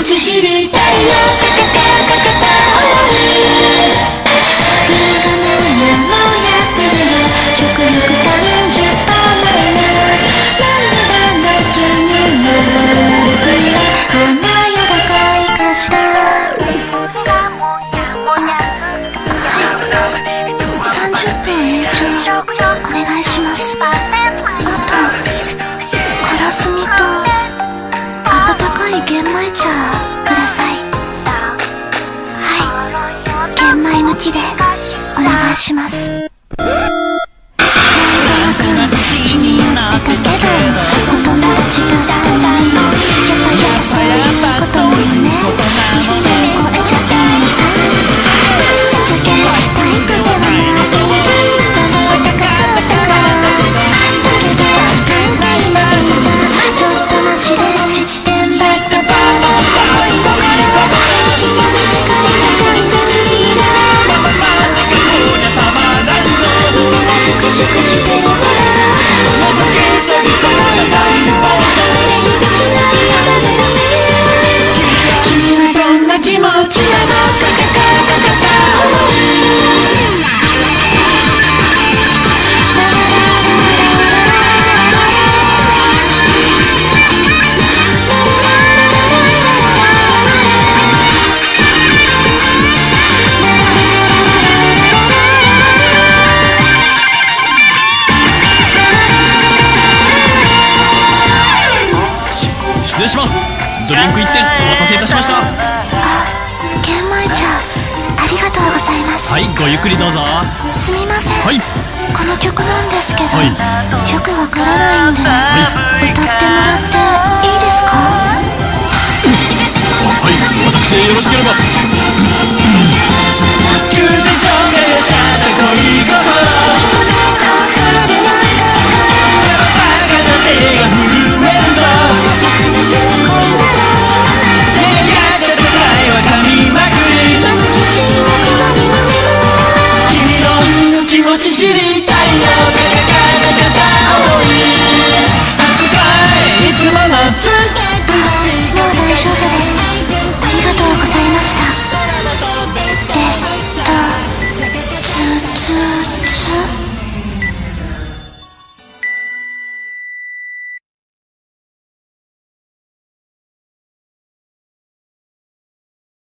what you. 前向きでお願いします。なくに会ってたけどドリンク1点お待たせいたしました。あ玄米茶ありがとうございます。はいごゆっくりどうぞ。すみません。はい。この曲なんですけど、はい、よくわからないんで take